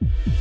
you